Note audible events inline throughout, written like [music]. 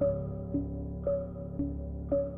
Thank you.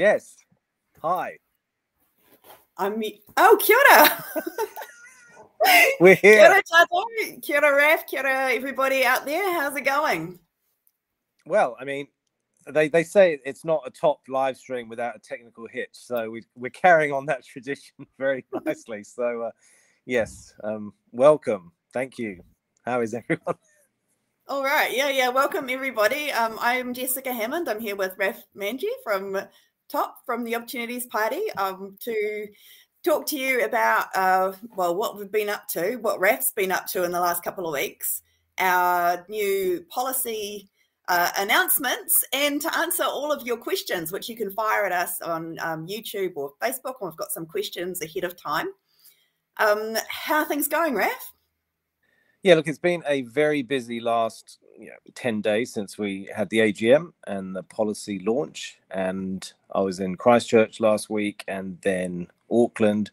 Jess, hi. I'm me. Oh, kia ora. We're here. Kia ora, Tato. Kia ora, Raf. Kia ora, everybody out there. How's it going? Well, I mean, they, they say it's not a top live stream without a technical hitch. So we, we're carrying on that [laughs] tradition very nicely. So, uh, yes, um, welcome. Thank you. How is everyone? All right. Yeah, yeah. Welcome, everybody. Um, I'm Jessica Hammond. I'm here with Raf Manji from top from the Opportunities Party um, to talk to you about, uh, well, what we've been up to, what Raf's been up to in the last couple of weeks, our new policy uh, announcements, and to answer all of your questions, which you can fire at us on um, YouTube or Facebook. And we've got some questions ahead of time. Um, how are things going, Raf? Yeah, look, it's been a very busy last you know, 10 days since we had the AGM and the policy launch. And I was in Christchurch last week and then Auckland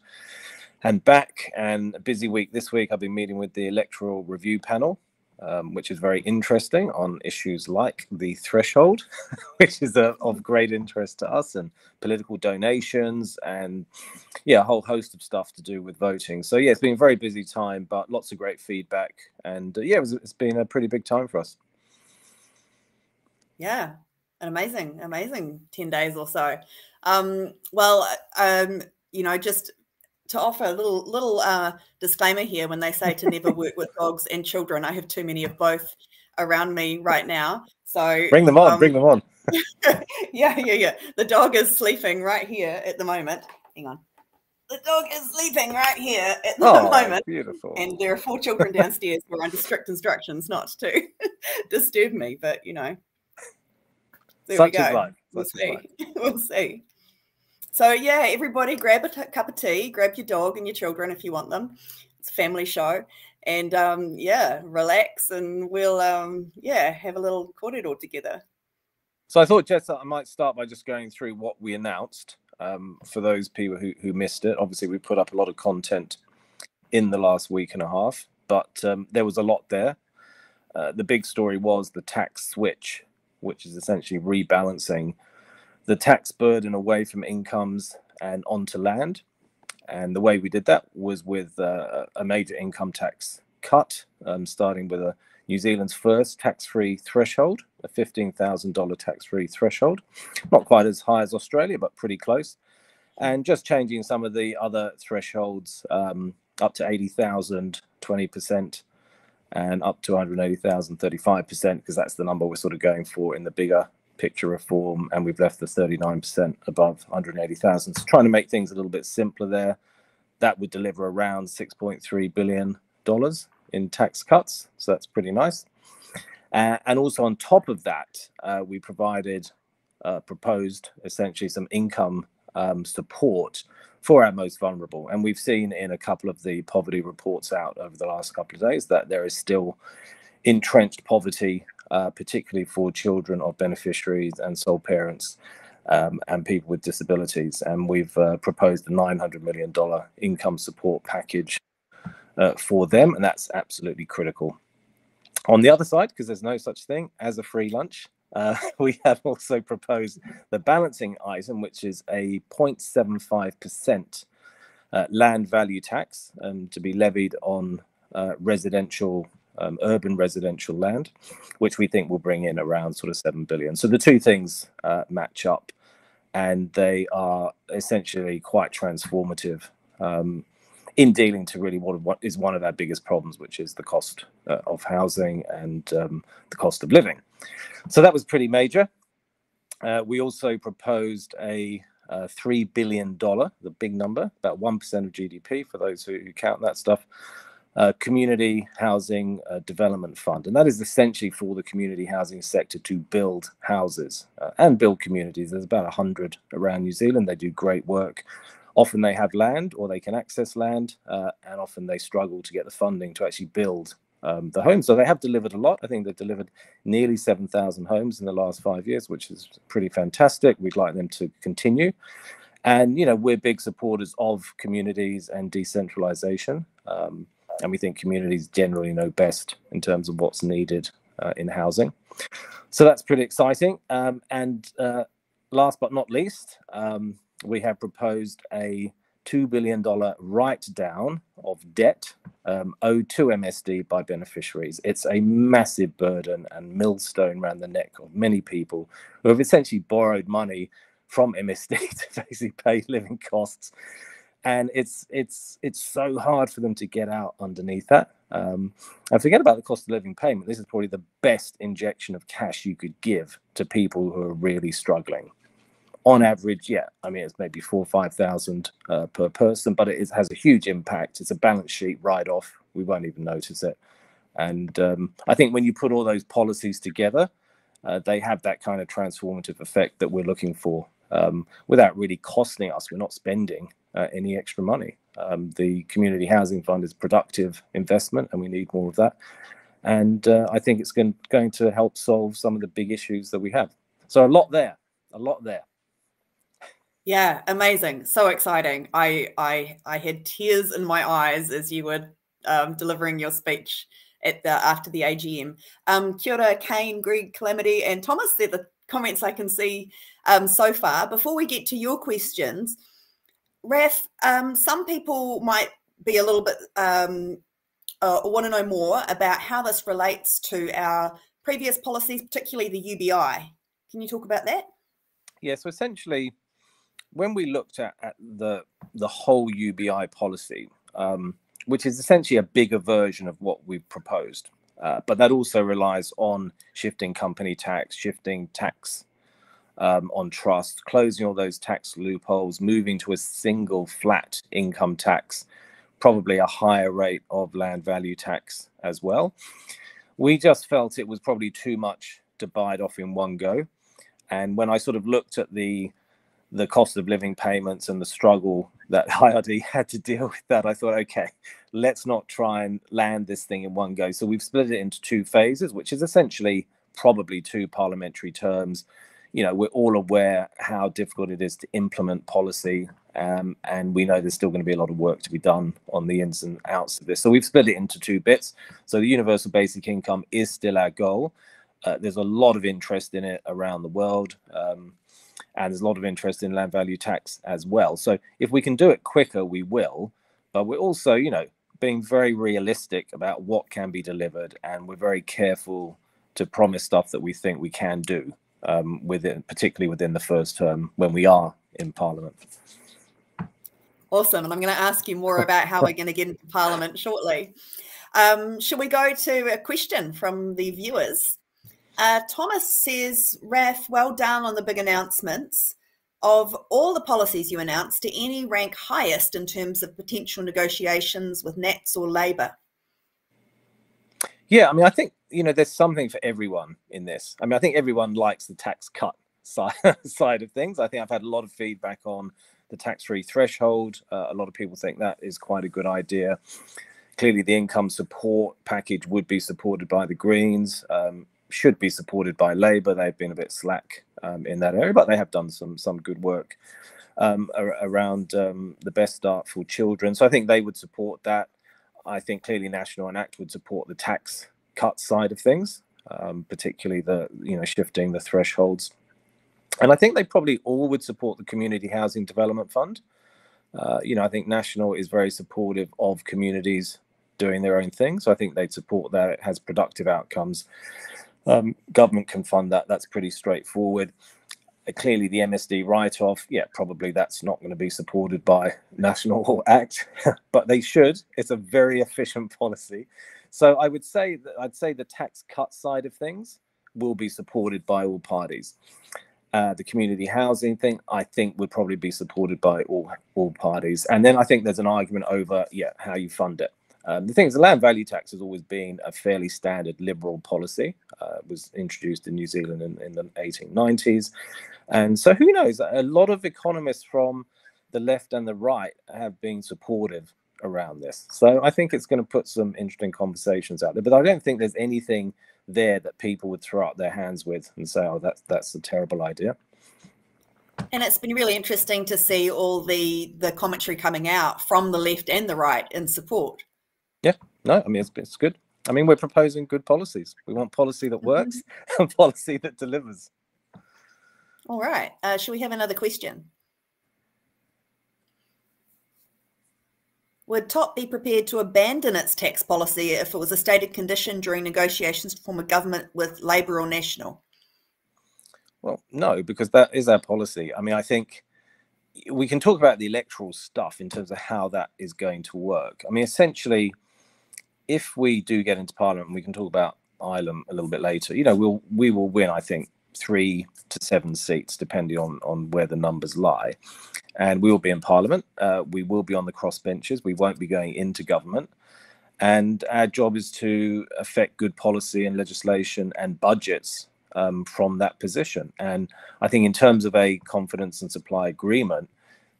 and back. And a busy week this week. I've been meeting with the electoral review panel um, which is very interesting on issues like the threshold, [laughs] which is a, of great interest to us, and political donations, and yeah, a whole host of stuff to do with voting. So yeah, it's been a very busy time, but lots of great feedback, and uh, yeah, it was, it's been a pretty big time for us. Yeah, an amazing, amazing ten days or so. Um, well, um, you know, just to offer a little little uh, disclaimer here when they say to never work with dogs and children. I have too many of both around me right now. So bring them on, um, bring them on. [laughs] yeah, yeah, yeah. The dog is sleeping right here at the moment. Hang on. The dog is sleeping right here at the oh, moment. Beautiful. And there are four children downstairs who are under strict instructions not to [laughs] disturb me, but you know. There Such we go. Life. We'll see. [laughs] we'll see. So yeah, everybody grab a cup of tea, grab your dog and your children if you want them. It's a family show, and um, yeah, relax, and we'll um, yeah have a little kōrero together. So I thought, Jess, I might start by just going through what we announced um, for those people who, who missed it. Obviously, we put up a lot of content in the last week and a half, but um, there was a lot there. Uh, the big story was the tax switch, which is essentially rebalancing the tax burden away from incomes and onto land. And the way we did that was with uh, a major income tax cut, um, starting with a New Zealand's first tax-free threshold, a $15,000 tax-free threshold. Not quite as high as Australia, but pretty close. And just changing some of the other thresholds um, up to 80,000, 20%, and up to 180,000, 35%, because that's the number we're sort of going for in the bigger picture reform, and we've left the 39% above 180,000. So trying to make things a little bit simpler there. That would deliver around 6.3 billion dollars in tax cuts. So that's pretty nice. Uh, and also on top of that, uh, we provided uh, proposed essentially some income um, support for our most vulnerable. And we've seen in a couple of the poverty reports out over the last couple of days that there is still entrenched poverty uh, particularly for children of beneficiaries and sole parents um, and people with disabilities. And we've uh, proposed a $900 million income support package uh, for them, and that's absolutely critical. On the other side, because there's no such thing as a free lunch, uh, [laughs] we have also proposed the balancing item, which is a 0.75% uh, land value tax um, to be levied on uh, residential um, urban residential land, which we think will bring in around sort of 7 billion. So the two things uh, match up and they are essentially quite transformative um, in dealing to really what, what is one of our biggest problems, which is the cost uh, of housing and um, the cost of living. So that was pretty major. Uh, we also proposed a uh, $3 billion, the big number, about 1% of GDP for those who, who count that stuff, uh, Community Housing uh, Development Fund. And that is essentially for the community housing sector to build houses uh, and build communities. There's about 100 around New Zealand. They do great work. Often they have land or they can access land, uh, and often they struggle to get the funding to actually build um, the homes. So they have delivered a lot. I think they've delivered nearly 7,000 homes in the last five years, which is pretty fantastic. We'd like them to continue. And, you know, we're big supporters of communities and decentralization. Um, and we think communities generally know best in terms of what's needed uh, in housing. So that's pretty exciting. Um, and uh, last but not least, um, we have proposed a $2 billion write down of debt um, owed to MSD by beneficiaries. It's a massive burden and millstone around the neck of many people who have essentially borrowed money from MSD [laughs] to basically pay living costs. And it's it's it's so hard for them to get out underneath that. Um, and forget about the cost of living payment. This is probably the best injection of cash you could give to people who are really struggling on average, yeah, I mean it's maybe four or five thousand uh, per person, but it is, has a huge impact. It's a balance sheet write off. We won't even notice it. And um, I think when you put all those policies together, uh, they have that kind of transformative effect that we're looking for um, without really costing us. We're not spending uh, any extra money. Um, the community housing fund is productive investment, and we need more of that. And uh, I think it's going, going to help solve some of the big issues that we have. So a lot there, a lot there. Yeah, amazing. So exciting. I I I had tears in my eyes as you were um, delivering your speech at the after the AGM. Um, kia ora, Kane, Greg, Calamity, and Thomas. They're the comments I can see um, so far. Before we get to your questions, Raf, um, some people might be a little bit um, uh, want to know more about how this relates to our previous policies, particularly the UBI. Can you talk about that? Yeah, so essentially, when we looked at, at the the whole UBI policy, um, which is essentially a bigger version of what we've proposed, uh, but that also relies on shifting company tax, shifting tax um, on trust, closing all those tax loopholes, moving to a single flat income tax, probably a higher rate of land value tax as well. We just felt it was probably too much to bite off in one go. And when I sort of looked at the the cost of living payments and the struggle that [laughs] IRD had to deal with that, I thought, okay, let's not try and land this thing in one go. So we've split it into two phases, which is essentially probably two parliamentary terms. You know, we're all aware how difficult it is to implement policy, um, and we know there's still going to be a lot of work to be done on the ins and outs of this. So we've split it into two bits. So the universal basic income is still our goal. Uh, there's a lot of interest in it around the world. Um, and there's a lot of interest in land value tax as well. So if we can do it quicker, we will. But we're also, you know, being very realistic about what can be delivered, and we're very careful to promise stuff that we think we can do um, within, particularly within the first term when we are in Parliament. Awesome, and I'm going to ask you more about how we're going to get into Parliament shortly. Um, should we go to a question from the viewers? Uh, Thomas says, Raf, well done on the big announcements. Of all the policies you announced, do any rank highest in terms of potential negotiations with Nats or Labour? Yeah, I mean, I think you know there's something for everyone in this. I mean, I think everyone likes the tax cut [laughs] side side of things. I think I've had a lot of feedback on the tax-free threshold. Uh, a lot of people think that is quite a good idea. Clearly, the income support package would be supported by the Greens. Um, should be supported by Labour. They've been a bit slack um, in that area, but they have done some some good work um, around um, the best start for children. So I think they would support that. I think clearly National and Act would support the tax cut side of things, um, particularly the you know shifting the thresholds. And I think they probably all would support the Community Housing Development Fund. Uh, you know, I think National is very supportive of communities doing their own thing. So I think they'd support that. It has productive outcomes um, government can fund that. That's pretty straightforward. Uh, clearly, the MSD write off, yeah, probably that's not going to be supported by [laughs] National Act, [laughs] but they should. It's a very efficient [laughs] policy. So I would say that I'd say the tax cut side of things will be supported by all parties. Uh, the community housing thing, I think, would probably be supported by all all parties. And then I think there's an argument over, yeah, how you fund it. Um, the thing is, the land value tax has always been a fairly standard liberal policy. Uh, it was introduced in New Zealand in, in the 1890s, and so who knows? A lot of economists from the left and the right have been supportive around this. So I think it's going to put some interesting conversations out there. But I don't think there's anything there that people would throw up their hands with and say, "Oh, that's that's a terrible idea." And it's been really interesting to see all the the commentary coming out from the left and the right in support. Yeah, no, I mean it's, it's good. I mean we're proposing good policies. We want policy that works mm [laughs] -hmm. and policy that delivers. All right. Uh, should we have another question? Would TOP be prepared to abandon its tax policy if it was a stated condition during negotiations to form a government with Labour or National? Well, no, because that is our policy. I mean, I think we can talk about the electoral stuff in terms of how that is going to work. I mean, essentially, if we do get into Parliament, we can talk about Ilam a little bit later. You know, we'll we will win, I think, three to seven seats, depending on, on where the numbers lie. And we will be in Parliament. Uh, we will be on the crossbenches. We won't be going into government. And our job is to affect good policy and legislation and budgets um, from that position. And I think, in terms of a confidence and supply agreement,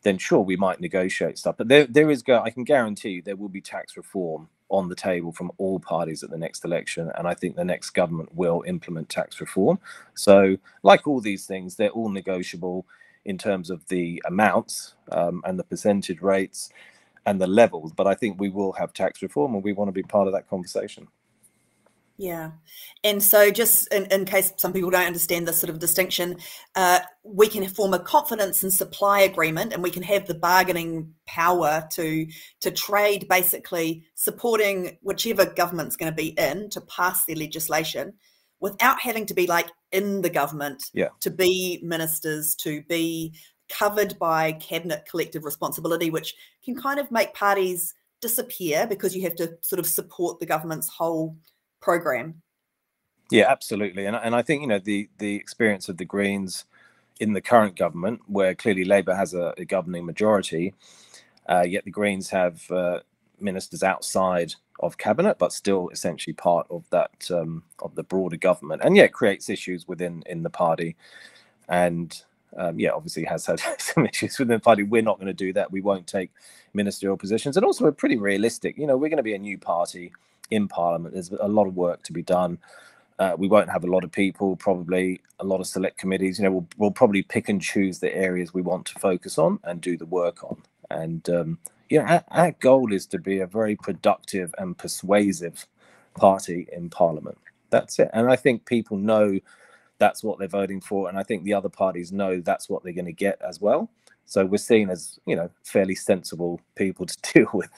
then sure, we might negotiate stuff. But there, there is, I can guarantee you, there will be tax reform on the table from all parties at the next election. And I think the next government will implement tax reform. So, like all these things, they're all negotiable in terms of the amounts um, and the percentage rates and the levels. But I think we will have tax reform and we want to be part of that conversation. Yeah. And so, just in, in, case some people don't understand this sort of distinction, uh, we can form a confidence and supply agreement and we can have the bargaining power to, to trade basically supporting whichever government's going to be in to pass their legislation without having to be like in the government, yeah. to be ministers, to be covered by cabinet collective responsibility, which can kind of make parties disappear because you have to sort of support the government's whole program. Yeah, absolutely, and and I think you know the the experience of the Greens in the current government, where clearly Labour has a, a governing majority, uh, yet the Greens have uh, ministers outside of cabinet, but still essentially part of that um, of the broader government, and yeah, creates issues within in the party, and um, yeah, obviously has had [laughs] some issues within the party. We're not going to do that. We won't take ministerial positions, and also we're pretty realistic. You know, we're going to be a new party in Parliament. There's a lot of work to be done. Uh, we won't have a lot of people, probably a lot of select committees. You know, we'll, we'll probably pick and choose the areas we want to focus on and do the work on. And um, you know, our, our goal is to be a very productive and persuasive party in Parliament. That's it. And I think people know that's what they're voting for, and I think the other parties know that's what they're going to get as well. So we're seen as you know fairly sensible people to [laughs] deal with.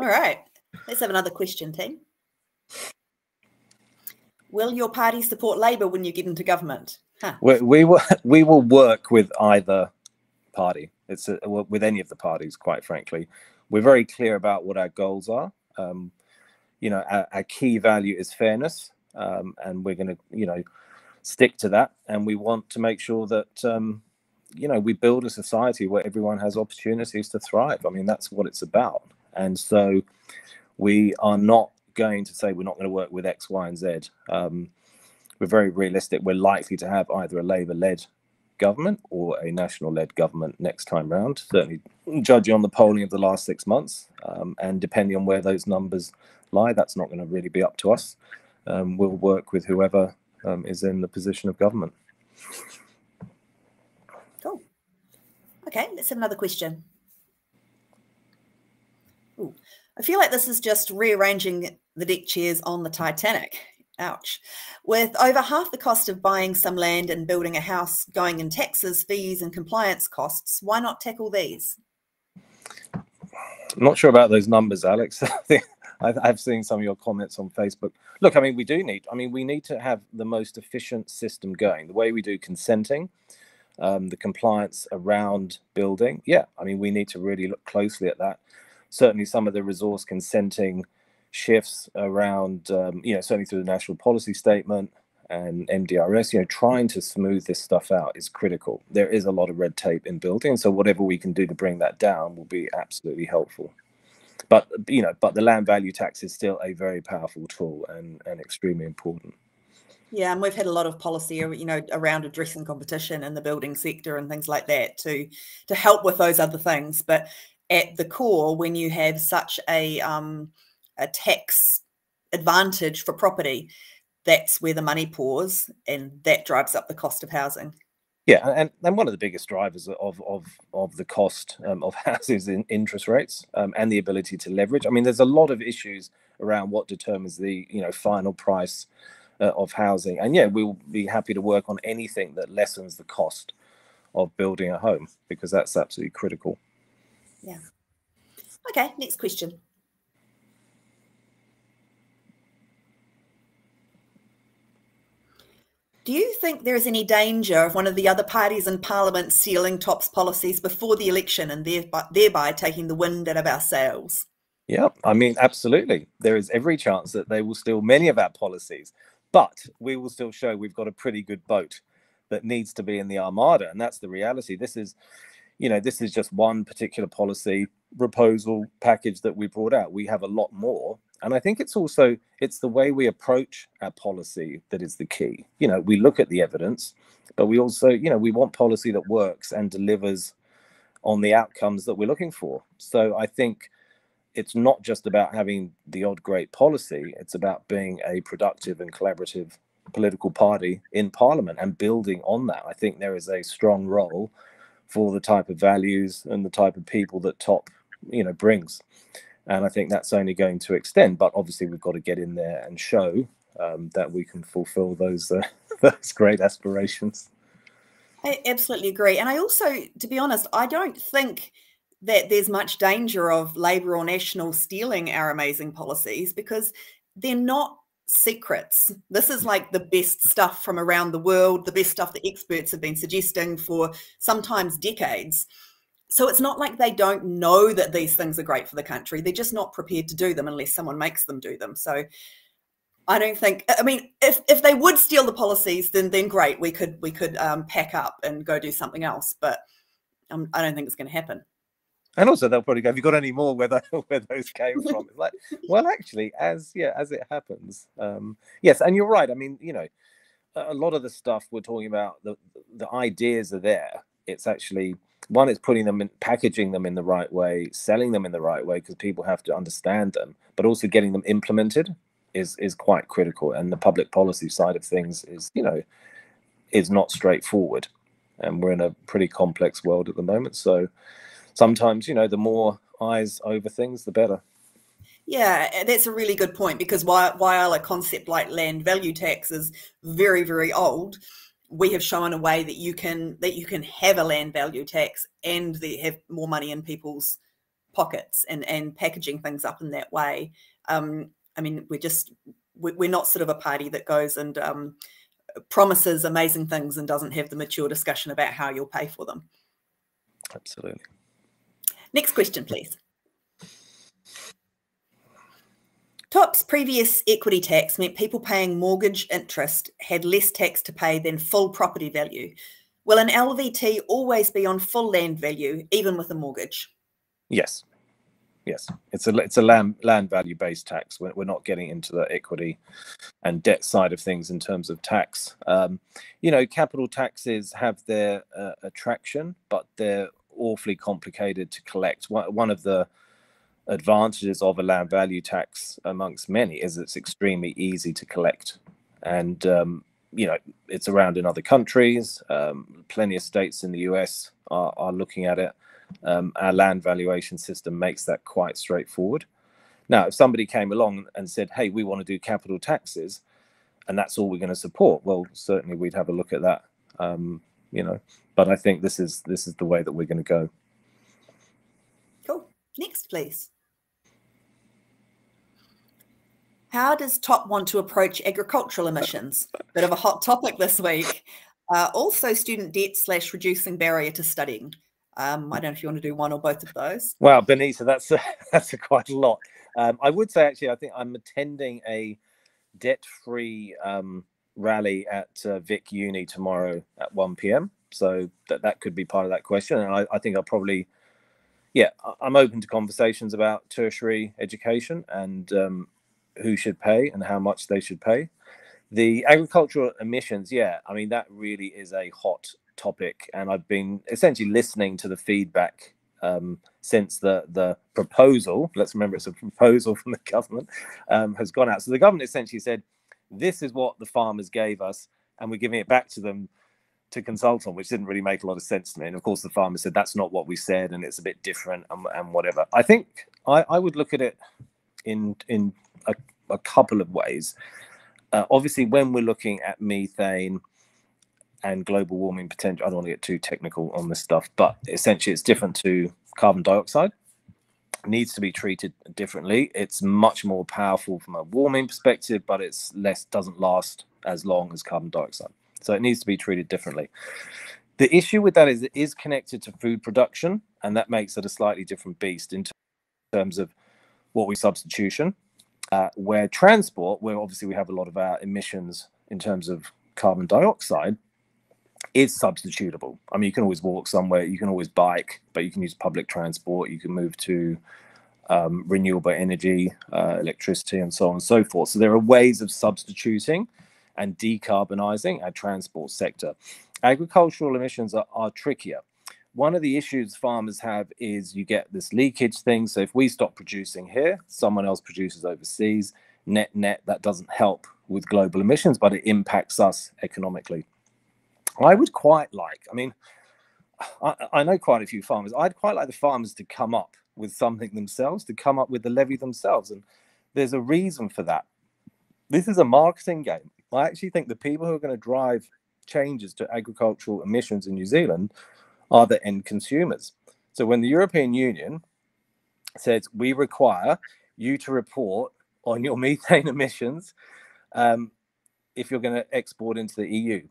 All right. Let's have another question, team. Will your party support Labour when you get into government? Huh. We, we, will, [laughs] we will work with either party. It's a, with any of the parties, quite frankly. We're very clear about what our goals are. Um, you know, our, our, key value is fairness, um, and we're going to, you know, stick to that. And we want to make sure that, um, you know, we build a society where everyone has opportunities to thrive. I mean, that's what it's about. And so we are not going to say we're not going to work with X, Y, and Z. Um, we're very realistic. We're likely to have either a Labour led government or a national led government next time round, certainly judging on the polling of the last six months. Um, and depending on where those numbers lie, that's not going to really be up to us. Um, we'll work with whoever um, is in the position of government. Cool. Okay, let's have another question. Ooh. I feel like this is just rearranging the deck chairs on the Titanic. Ouch. With over half the cost of buying some land and building a house going in taxes, fees, and compliance costs, why not tackle these? I'm not sure about those numbers, Alex. [laughs] I've seen some of your comments on Facebook. Look, I mean, we do need, I mean, we need to have the most efficient system going. The way we do consenting, um, the compliance around building. Yeah, I mean, we need to really look closely at that certainly some of the resource consenting shifts around, um, you know, certainly through the national policy statement, and MDRS, you know, trying to smooth this stuff out is critical. There is a lot of red tape in building, so whatever we can do to bring that down will be absolutely helpful. But you know, but the land value tax is still a very powerful tool and, and extremely important. Yeah, and we've had a lot of policy, you know, around addressing competition in the building sector and things like that to to help with those other things. But at the core, when you have such a um, a tax advantage for property, that's where the money pours, and that drives up the cost of housing. Yeah, and, and one of the biggest drivers of of of the cost um, of [laughs] houses in interest rates um, and the ability to leverage. I mean, there's a lot of issues around what determines the you know final price uh, of housing. And yeah, we'll be happy to work on anything that lessens the cost of building a home because that's absolutely critical. Yeah. Okay, next question. Do you think there is any danger of one of the other parties in Parliament sealing TOP's policies before the election and thereby, thereby taking the wind out of our sails? Yeah, I mean, absolutely. There is every chance that they will steal many of our policies. But we will still show we've got a pretty good boat that needs to be in the armada. And that's the reality. This is, you know, this is just one particular policy proposal package that we brought out. We have a lot more. And I think it's also it's the way we approach our policy that is the key. You know, we look at the evidence, but we also, you know, we want policy that works and delivers on the outcomes that we're looking for. So I think it's not just about having the odd great policy, it's about being a productive and collaborative political party in parliament and building on that. I think there is a strong role for the type of values and the type of people that top, you know, brings. And I think that's only going to extend. But obviously, we've got to get in there and show um, that we can fulfill those uh, [laughs] those great aspirations. I absolutely agree. And I also, to be honest, I don't think that there's much danger of Labour or National stealing our amazing policies because they're not secrets. This is like the best stuff from around the world, the best stuff that experts have been suggesting for sometimes decades. So it's not like they don't know that these things are great for the country. They're just not prepared to do them unless someone makes them do them. So I don't think. I mean, if if they would steal the policies, then then great. We could we could um, pack up and go do something else. But um, I don't think it's going to happen. And also, they'll probably go, "Have you got any more where, the, [laughs] where those came [laughs] from?" It's like, well, actually, as yeah, as it happens, um, yes. And you're right. I mean, you know, a lot of the stuff we're talking about, the the ideas are there. It's actually one, it's putting them in, packaging them in the right way, selling them in the right way, because people have to understand them, but also getting them implemented is is quite critical. And the public policy side of things is, you know, is not straightforward, and we're in a pretty complex world at the moment. So sometimes you know the more eyes over things the better. Yeah that's a really good point because while, while a concept like land value tax is very very old? We have shown a way that you can that you can have a land value tax and have more money in people's pockets and and packaging things up in that way. Um, i mean we're just we're not sort of a party that goes and um, promises amazing things and doesn't have the mature discussion about how you'll pay for them. Absolutely Next question, please. TOP's previous equity tax meant people paying mortgage interest had less tax to pay than full property value. Will an LVT always be on full land value, even with a mortgage? Yes. Yes, it's a it's a land land value based tax. We're, we're not getting into the equity and debt side of things in terms of tax. Um, you know, capital taxes have their uh, attraction, but they're awfully complicated to collect. One of the advantages of a land value tax, amongst many, is it's extremely easy to collect, and um, you know it's around in other countries. Um, plenty of states in the US are, are looking at it. Um, our land valuation system makes that quite straightforward. Now, if somebody came along and said, "Hey, we want to do capital taxes," and that's all we're going to support, well, certainly we'd have a look at that. Um, you know, but I think this is this is the way that we're going to go. Cool. Next, please. How does TOP want to approach agricultural emissions? Bit of a hot topic this week. Uh, also, student debt slash reducing barrier to studying. Um, I don't know if you want to do one or both of those. Wow, Benita, that's a, [laughs] that's a quite a lot. Um, I would say actually, I think I'm attending a debt-free um, rally at uh, Vic Uni tomorrow at 1 p.m. So that that could be part of that question, and I, I think I'll probably, yeah, I'm open to conversations about tertiary education and um, who should pay and how much they should pay. The agricultural emissions, yeah, I mean that really is a hot topic, and I've been essentially listening to the feedback um, since the the proposal. Let's remember it's a proposal [laughs] from the government um, has gone out. So the government essentially said, "This is what the farmers gave us, and we're giving it back to them." To consult on, which didn't really make a lot of sense to me. And of course, the farmer said that's not what we said, and it's a bit different, and, and whatever. I think I, I would look at it in in a, a couple of ways. Uh, obviously, when we're looking at methane and global warming potential, I don't want to get too technical on this stuff, but essentially, it's different to carbon dioxide. Needs to be treated differently. It's much more powerful from a warming perspective, but it's less doesn't last as long as carbon dioxide. So it needs to be treated differently. The issue with that is it is connected to food production, and that makes it a slightly different beast in terms of what we substitution. Uh, where transport, where obviously we have a lot of our emissions in terms of carbon dioxide, is substitutable. I mean, you can always walk somewhere, you can always bike, but you can use public transport. You can move to um, renewable energy, uh, electricity, and so on and so forth. So there are ways of substituting and decarbonizing our transport sector. Agricultural emissions are, are trickier. One of the issues farmers have is you get this leakage thing. So if we stop producing here, someone else produces overseas. Net net, that doesn't help with global emissions, but it impacts us economically. I would quite like, I mean, I, I, know quite a few farmers. I'd quite like the farmers to come up with something themselves, to come up with the levy themselves. And there's a reason for that. This is a marketing game. I actually think the people who are going to drive changes to agricultural emissions in New Zealand are the end consumers. So when the European Union says we require you to report on your [laughs] methane emissions um, if you're going to export into the EU,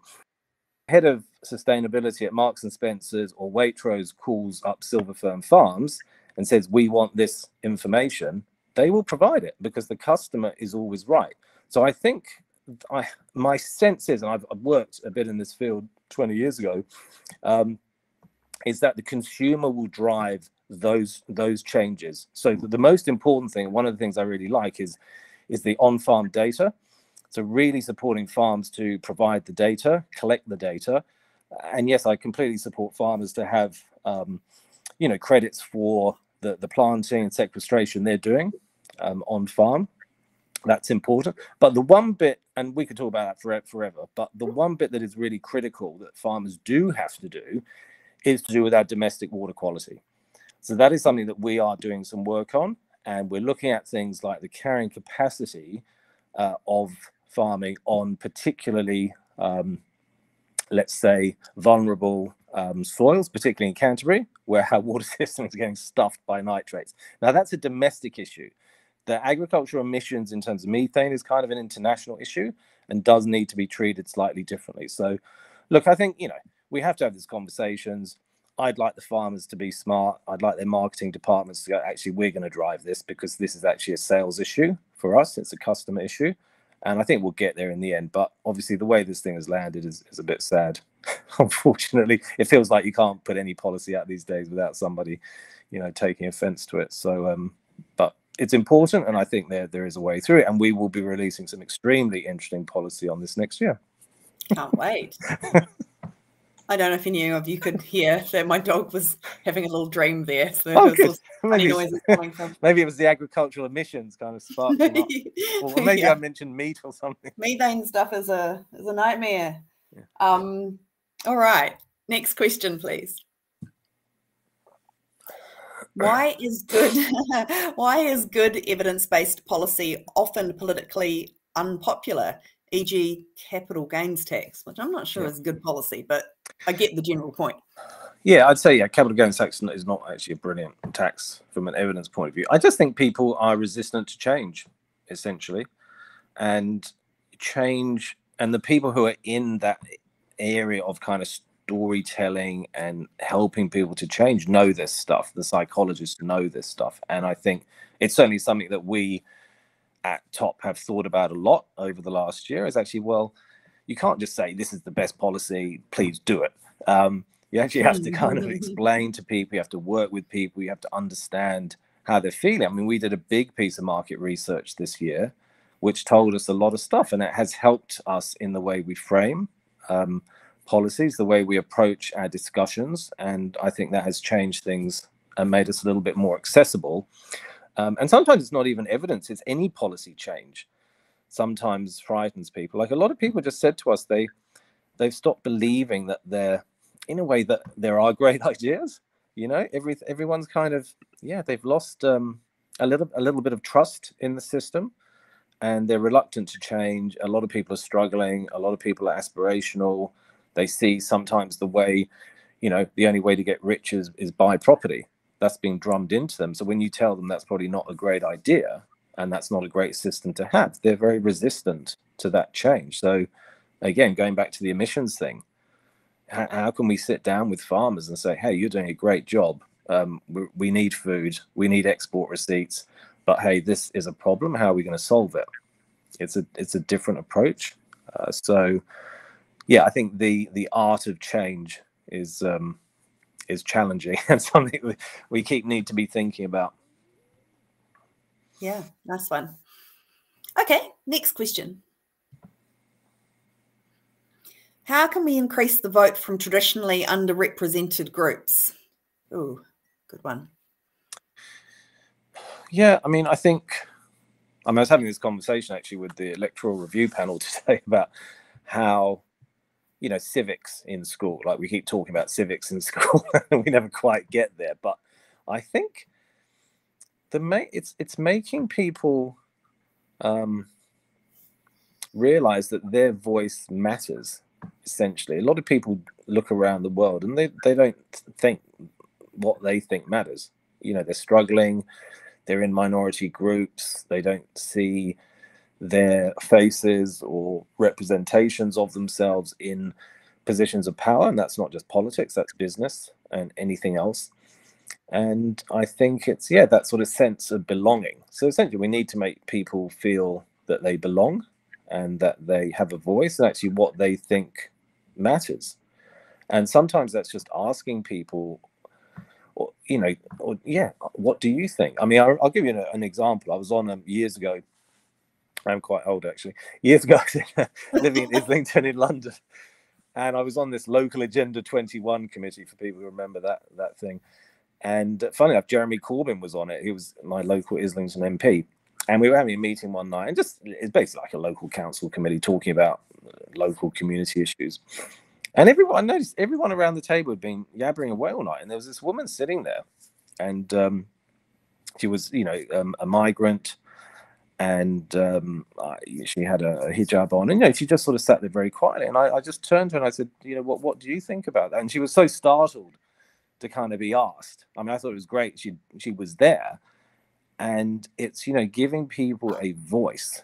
head of sustainability at Marks and Spencers or Waitrose calls up Silver Fern Farms and says we want this information, they will provide it because the customer is always right. So I think I my sense is, and I've, I've, worked a bit in this field 20 years ago, um, is that the consumer will drive those those changes. So the, the most important thing, one of the things I really like is is the on-farm data. So really supporting farms to provide the data, collect the data, and yes, I completely support farmers to have um, you know credits for the the planting and sequestration they're doing um, on farm that's important. But the one bit, and we could talk about that for, forever, but the one bit that is really critical that farmers do have to do is to do with our domestic water quality. So that is something that we are doing some work on, and we're looking at things like the carrying capacity uh, of farming on particularly, um, let's say, vulnerable um, soils, particularly in Canterbury, where our water [laughs] system is getting stuffed by nitrates. Now, that's a domestic issue the agricultural emissions in terms of methane is kind of an international issue and does need to be treated slightly differently. So, look, I think, you know, we have to have these conversations. I'd like the farmers to be smart. I'd like their marketing departments to go, actually, we're going to drive this because this is actually a sales issue for us. It's a customer issue. And I think we'll get there in the end. But obviously, the way this thing has landed is, is a bit sad. [laughs] Unfortunately, it feels like you can't put any policy out these days without somebody, you know, taking offense to it. So, um, it's important, and I think there there is a way through it. And we will be releasing some extremely interesting policy on this next year. Can't wait. [laughs] I don't know if any of you could hear that my dog was having a little dream there. So oh, good. [laughs] Maybe, [laughs] maybe, it was the agricultural emissions kind of sparked. or maybe yeah. I mentioned meat or something. Methane stuff is a is a nightmare. Yeah. Um. All right. Next question, please why [laughs] is good [laughs] why is good evidence-based policy often politically unpopular e.g capital gains tax which i'm not sure yeah. is good policy but i get the general point yeah i'd say yeah capital gains tax is not actually a brilliant tax from an evidence point of view i just think people are resistant to change essentially and change and the people who are in that area of kind of storytelling and helping people to change know this stuff. The psychologists know this stuff. And I think it's certainly something that we at top have thought about a lot over the last year is actually, well, you can't just say this is the best policy, please do it. Um, you actually have to kind of explain to people, you have to work with people, you have to understand how they're feeling. I mean, we did a big piece of market research this year, which told us a lot of stuff, and it has helped us in the way we frame um, policies, the way we approach our discussions, and I think that has changed things and made us a little bit more accessible. Um, and sometimes it's not even evidence; it's any policy change. Sometimes frightens people. Like a lot of people just said to us, they they've stopped believing that there, in a way, that there are great [laughs] ideas. You know, every everyone's kind of yeah, they've lost um, a little a little bit of trust in the system, and they're reluctant to change. A lot of people are struggling. A lot of people are aspirational. They see sometimes the way, you know, the only way to get rich is is buy property. That's being drummed into them. So when you tell them that's probably not a great idea and that's not a great system to have, they're very resistant to that change. So again, going back to the emissions thing, how, how can we sit down with farmers and say, hey, you're doing a great job. Um, we, we need food, we need export receipts, but hey, this is a problem. How are we going to solve it? It's a it's a different approach. Uh, so, yeah, I think the the art of change is um, is challenging [laughs] and something we, we keep need to be thinking about. Yeah, nice one. Okay, next question. How can we increase the vote from traditionally underrepresented groups? Oh, good one. Yeah, I mean, I think I, mean, I was having this conversation actually with the electoral review panel [laughs] today about how you know civics in school. Like we keep talking about civics in [laughs] school and we never quite get there. But i think the ma- it's it's making people um realize that their voice matters essentially. A lot of people look around the world and they they don't think what they think matters. You know they're struggling. They're in minority groups. They don't see their faces or representations of themselves in positions of power. And that's not just politics, that's business and anything else. And I think it's, yeah, that sort of sense of belonging. So essentially, we need to make people feel that they belong and that they have a voice and actually what they think matters. And sometimes that's just asking people, or, you know, or, yeah, what do you think? I mean, I'll, I'll give you an, an, example. I was on um, years ago I'm quite old actually. Years ago, [laughs] living in Islington in London, and I was on this local Agenda 21 committee for people who remember that that thing. And funny enough, Jeremy Corbyn was on it. He was my local Islington MP, and we were having a meeting one night, and just it's basically like a local council committee talking about local community issues. And everyone, I noticed everyone around the table had been yabbering away all night, and there was this woman sitting there, and um, she was, you know, um, a migrant and um, she had a, hijab on, and you know, she just sort of sat there very quietly. And I, I, just turned to her and I said, you know, what what do you think about that? And she was so startled to kind of be asked. I mean, I thought it was great. She she was there, and it's you know giving people a voice.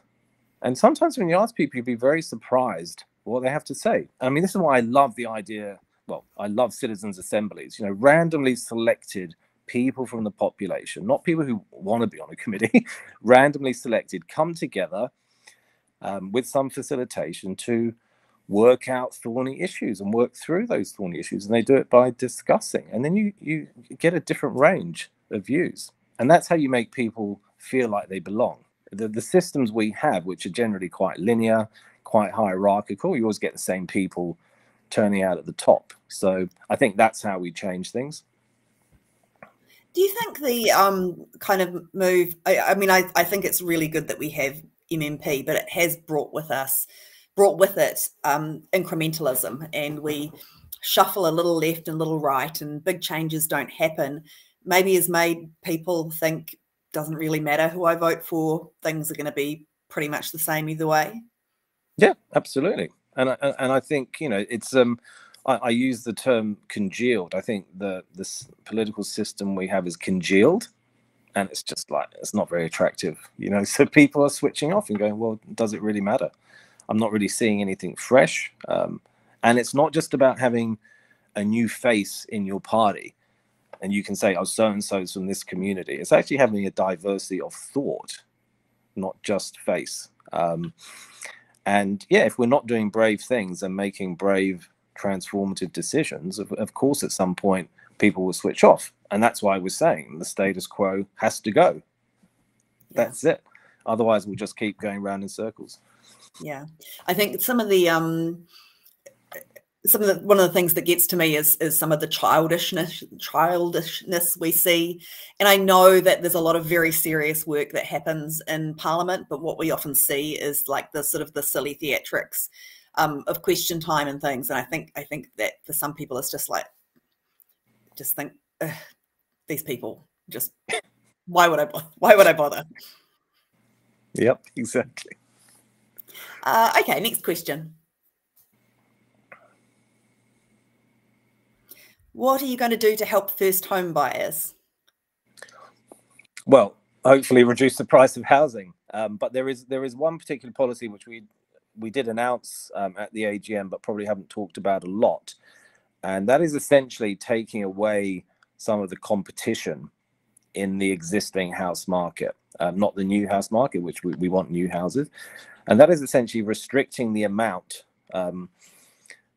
And sometimes when you ask people, you'd be very surprised what they have to say. I mean, this is why I love the idea. Well, I love citizens' assemblies. You know, randomly selected people from the population, not people who want to be on a committee, [laughs] randomly selected, come together um, with some facilitation to work out thorny issues and work through those thorny issues. And they do it by discussing. And then you, you get a different range of views. And that's how you make people feel like they belong. The, the systems we have, which are generally quite linear, quite hierarchical, you always get the same people turning out at the top. So I think that's how we change things. Do you think the um, kind of move? I, I mean, I, I think it's really good that we have MMP, but it has brought with us, brought with it um, incrementalism, and we shuffle a little left and little right, and big changes don't happen. Maybe has made people think doesn't really matter who I vote for; things are going to be pretty much the same either way. Yeah, absolutely, and I, and I think you know it's um I, I, use the term congealed. I think the this political system we have is congealed, and it's just like it's not very attractive, you know. [laughs] So people are switching off and going, "Well, does it really matter?" I'm not really seeing anything fresh, um, and it's not just about having a new face in your party, and you can say, "Oh, so and so's from this community." It's actually having a diversity of thought, not just face. Um, And yeah, if we're not doing brave things and making brave transformative decisions, of, of course, at some point, people will switch off. And that's why we're saying the status quo has to go. Yeah. That's it. Otherwise, we'll just keep going around in circles. Yeah. I think some of the, um, some of the one of the things that gets to me is is some of the childishness childishness we see and i know that there's a lot of very serious work that happens in parliament but what we often see is like the sort of the silly theatrics um, of question time and things and i think i think that for some people it's just like just think these people just why would i why would i bother yep exactly uh, okay next question What are you going to do to help first home buyers? Well, hopefully reduce the price of housing. Um, but there is there is one particular policy which we we did announce um, at the AGM, but probably haven't talked about a lot, and that is essentially taking away some of the competition in the existing house market, um, not the new house market, which we, we want new houses, and that is essentially restricting the amount um,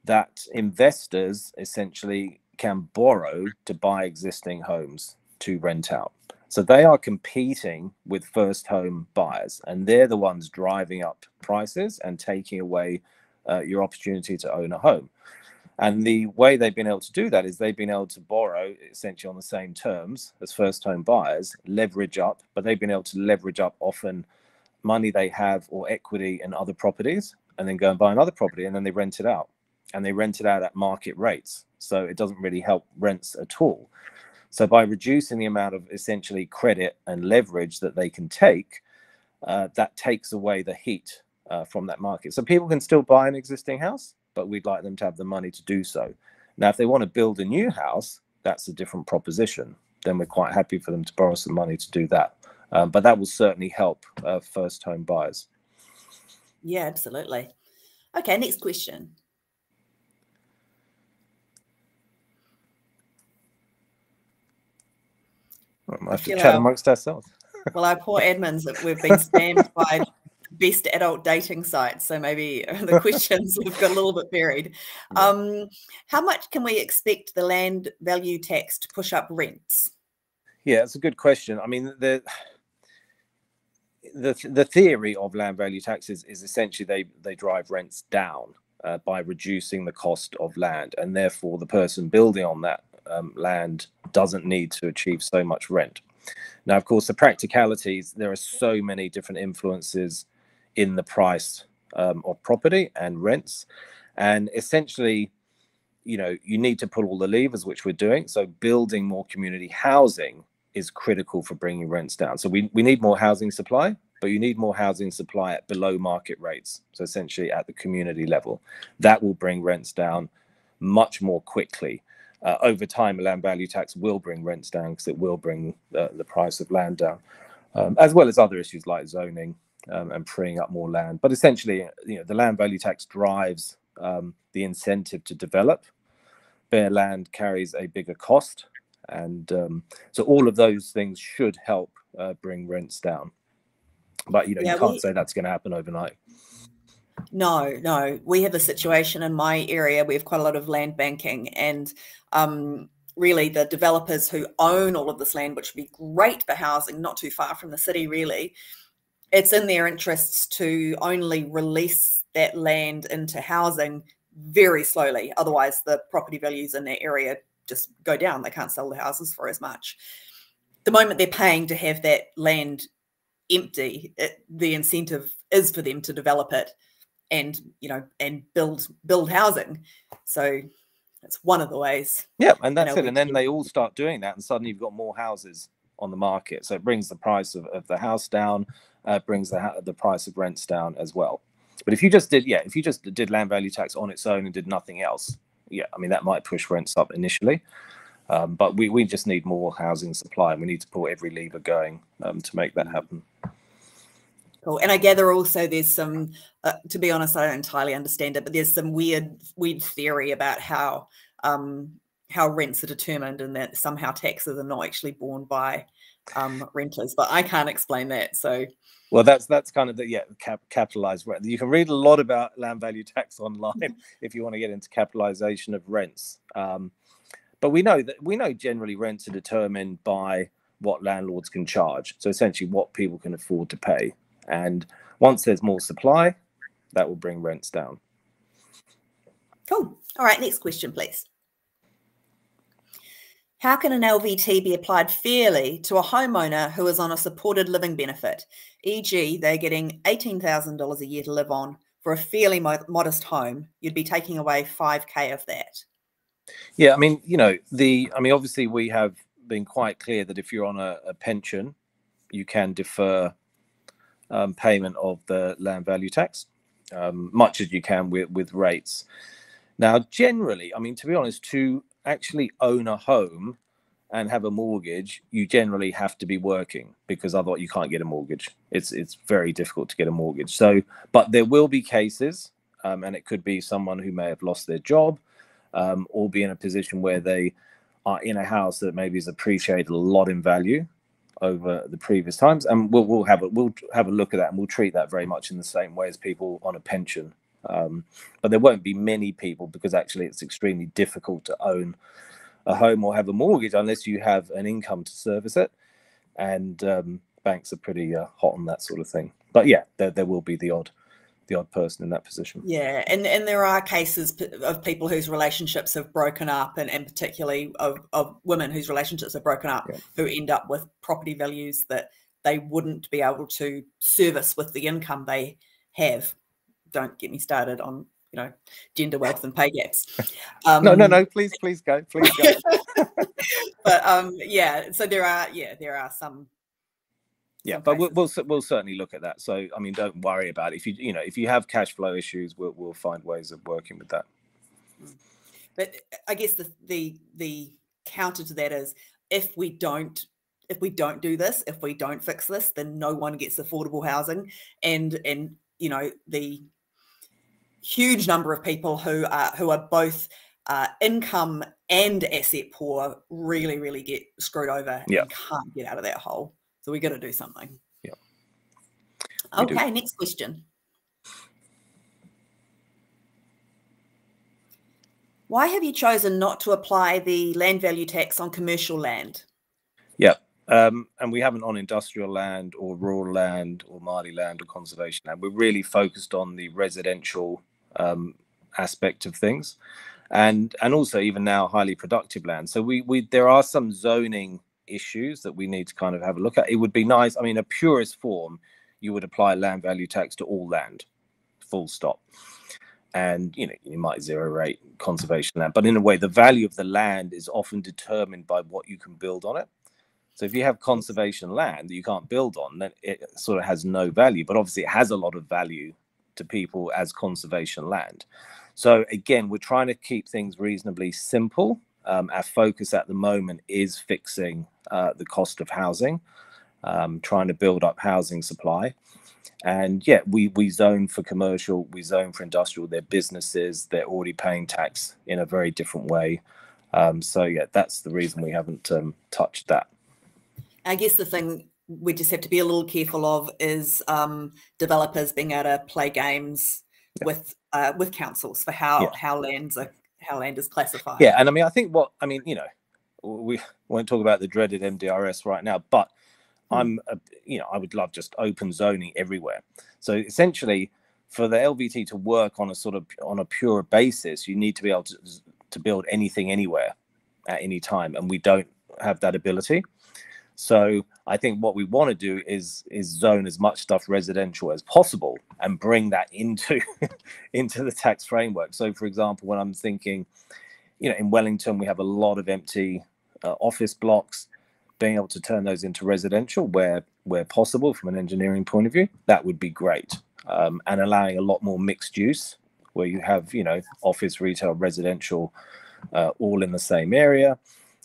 that investors essentially can borrow to buy existing homes to rent out. So they are competing with first home buyers, and they're the ones driving up prices and taking away uh, your opportunity to own a home. And the way they've been able to do that is they've been able to borrow essentially on the same terms as first home buyers, leverage up, but they've been able to leverage up often money they have or equity in other properties and then go and buy another property and then they rent it out and they rent it out at market rates. So it doesn't really help rents at all. So by reducing the amount of essentially credit and leverage that they can take, uh, that takes away the heat uh, from that market. So people can still buy an existing house, but we'd like them to have the money to do so. Now, if they want to build a new house, that's a different proposition. Then we're quite happy for them to borrow some money to do that. Um, but that will certainly help uh, first home buyers. Yeah, absolutely. Okay, next question. We have to chat amongst ourselves. [laughs] well, our poor admins, we've been spammed by [laughs] best adult dating sites. So maybe [laughs] the questions have got a little bit buried. Um, how much can we expect the land value tax to push up rents? Yeah, it's a good question. I mean, the the the theory of land value taxes is essentially they they drive rents down uh, by reducing the cost of land, and therefore the person building on that um, land doesn't need to achieve so much rent. Now, of course, the practicalities, there are so many different influences in the price um, of property and rents. And essentially, you know, you need to pull all the levers, which we're doing. So, building more community housing is critical for bringing rents down. So, we, we need more housing supply, but you need more housing supply at below market rates. So, essentially, at the community level, that will bring rents down much more quickly uh, over time, a land value tax will bring rents down because it will bring the, the price of land down, um, as well as other issues like zoning um, and freeing up more land. But essentially, you know, the land value tax drives um, the incentive to develop. Bare land carries a bigger cost, and um, so all of those things should help uh, bring rents down. But you know, yeah, you can't we... say that's going to happen overnight. No, no. We have a situation in my area. We have quite a lot of land banking, and um, really the developers who own all of this land, which would be great for housing, not too far from the city, really. It's in their interests to only release that land into housing very slowly. Otherwise, the property values in that area just go down. They can't sell the houses for as much. The moment they're paying to have that land empty, it, the incentive is for them to develop it and you know and build build housing. So that's one of the ways. Yeah and that's you know, it. And then they all start doing that and suddenly you've got more houses on the market. So it brings the price of, of the house down uh, brings the, the price of rents down as well. But if you just did yeah if you just did land value tax on its own and did nothing else yeah i mean that might push rents up initially. Um, but we, we just need more housing supply and we need to pull every lever going um, to make that happen Cool. And I gather also there's some, uh, to be honest, I don't entirely understand it, but there's some weird, weird theory about how um, how rents are determined and that somehow taxes are not actually borne by um, renters, but I can't explain that. So, well, that's that's kind of the yeah cap, capitalized rent. You can read a lot about land value tax [laughs] online if you want to get into capitalization of rents. Um, but we know that we know generally rents are determined by what landlords can charge. So essentially, what people can afford to pay. And once there's more supply, that will bring rents down. Cool. All right. Next question, please. How can an LVT be applied fairly to a homeowner who is on a supported living benefit? E.g., they're getting $18,000 a year to live on for a fairly modest home. You'd be taking away 5K of that. Yeah, I mean, you know, the, I mean, obviously we have been quite clear that if you're on a, a pension, you can defer um, payment of the land value tax, um, much as you can with, with rates. Now, generally, I mean, to be honest, to actually own a home and have a mortgage, you generally have to be working because otherwise you can't get a mortgage. It's it's very difficult to get a mortgage. So, but there will be cases, um, and it could be someone who may have lost their job, um, or be in a position where they are in a house that maybe is appreciated a lot in value over the previous times, and we'll we'll have a we'll have a look at that, and we'll treat that very much in the same way as people on a pension um, but there won't be many people because actually it's extremely difficult to own a home or have a mortgage unless you have an income to service it. And um, banks are pretty uh, hot on that sort of thing. But yeah, there, there will be the odd the odd person in that position. Yeah, and and there are cases of people whose relationships have broken up, and, and particularly of, of women whose relationships have broken up, yeah. who end up with property values that they wouldn't be able to service with the income they have don't get me started on you know gender wealth and pay gaps. Um, [laughs] no, no, no. Please, please go. Please go. [laughs] but um, yeah, so there are yeah there are some. Yeah, but we'll, we'll, we'll certainly look at that. So I mean, don't worry about it. If you you know if you have cash flow issues, we'll we'll find ways of working with that. Mm. But I guess the the the counter to that is if we don't if we don't do this, if we don't fix this, then no one gets affordable housing, and and you know the huge number of people who are who are both uh, income and asset poor really really get screwed over yeah. and can't get out of that hole so we got to do something. Yeah okay next question. Why have you chosen not to apply the land value tax on commercial land? Yeah um, and we haven't on industrial land or rural land or Māori land or conservation land. We're really focused on the residential um, aspect of things, and and also even now highly productive land. So we we there are some zoning issues that we need to kind of have a look at. It would be nice. I mean, a purest form, you would apply land value tax to all land, full stop. And you know you might zero rate conservation land, but in a way, the value of the land is often determined by what you can build on it. So if you have conservation land that you can't build on, then it sort of has no value. But obviously, it has a lot of value to people as conservation land. So again, we're trying to keep things reasonably simple. Um, our focus at the moment is fixing uh, the cost of housing, um, trying to build up housing supply. And yeah, we, we zone for commercial, we zone for industrial. They're businesses, they're already paying tax in a very different way. Um, so yeah, that's the reason we haven't um, touched that. I guess the thing we just have to be a little careful of is um, developers being able to play games yeah. with uh, with councils for how yeah. how lands are how land is classified. Yeah, and I mean, I think what I mean, you know, we won't talk about the dreaded MDRS right now, but mm. I'm, a, you know, I would love just open zoning everywhere. So essentially, for the LVT to work on a sort of on a pure basis, you need to be able to to build anything anywhere at any time, and we don't have that ability. So I think what we want to do is is zone as much stuff residential as possible and bring that into [laughs] into the tax framework. So for example, when I'm thinking, you know, in Wellington we have a lot of empty uh, office blocks. Being able to turn those into residential where where possible from an engineering point of view, that would be great. Um, and allowing a lot more mixed use where you have you know office, retail, residential, uh, all in the same area